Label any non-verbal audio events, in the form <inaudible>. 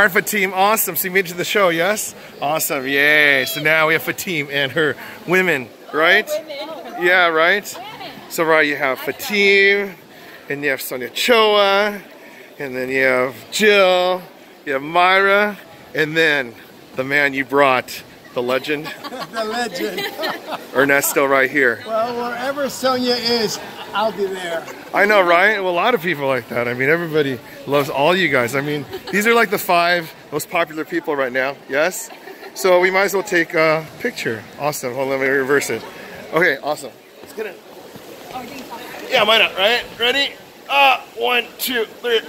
All right, Fahtiem, awesome. So you made it to the show, yes? Awesome, yay. So now we have Fahtiem and her women, right? Yeah, right? So right, you have Fahtiem, and you have Sonia Choa, and then you have Jill, you have Mayra, and then the man you brought, the legend, <laughs> the legend. Ernesto right here. Well, wherever Sonia is, I'll be there. I know, right? Well, a lot of people like that. I mean, everybody loves all you guys. I mean, these are like the five most popular people right now, yes? So we might as well take a picture. Awesome. Hold on, let me reverse it. Okay, awesome. Let's get it. Yeah, why not, right? Ready? Uh, one, two, three.